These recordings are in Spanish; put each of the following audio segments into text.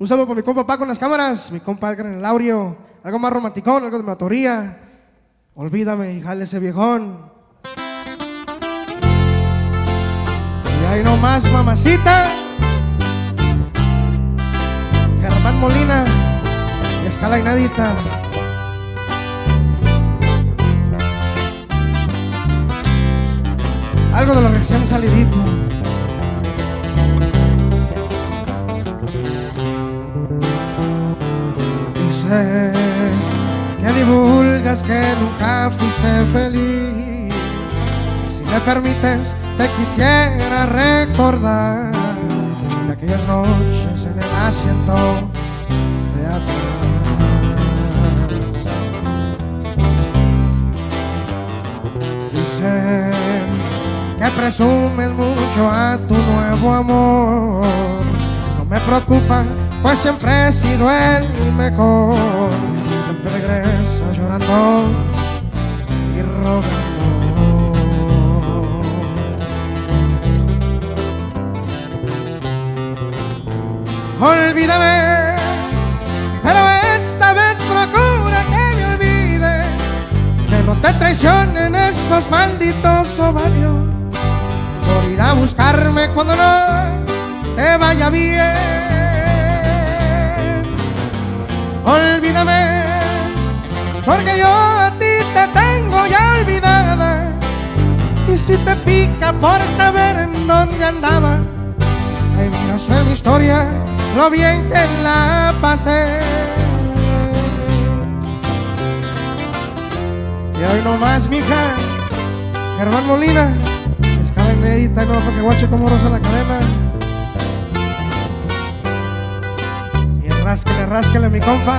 Un saludo para mi compa Paco con las cámaras, mi compa Edgar en el audio, algo más romanticón, algo de mi autoría. Olvídame y jale ese viejón. Y ahí nomás, mamacita. Germán Molina, escala inédita. Algo de lo recién salidito. Que divulgas que nunca fuiste feliz. Si me permites, te quisiera recordar de aquellas noches en el asiento de atrás. Dicen que presumes mucho a tu nuevo amor. Preocupa, pues siempre he sido el mejor. Siempre regresa llorando y rogando. Olvídame, pero esta vez procura que me olvide, que no te traicionen esos malditos ovarios por ir a buscarme cuando no te vaya bien. Olvídame, porque yo a ti te tengo ya olvidada. Y si te pica por saber en dónde andaba, ay, no sé mi historia, lo bien que la pasé. Y hoy nomás, mija, Germán Molina, escala inédita, no que guache como rosa la cadena. Rásquele, mi compa.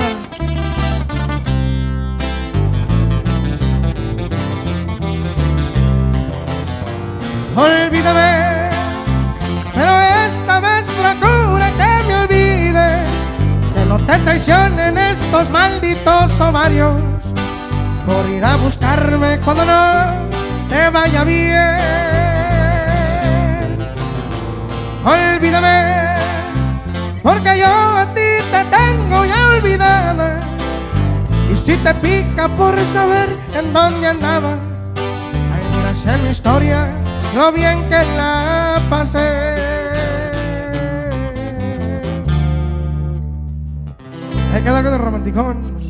Olvídame, pero esta vez procura que me olvides, que no te traicionen estos malditos ovarios por ir a buscarme cuando no te vaya bien. Olvídame, porque yo a ti te tengo ya olvidada. Y si te pica por saber en dónde andaba, ay, mira, sé mi historia, lo bien que la pasé. Hay que algo de romanticón.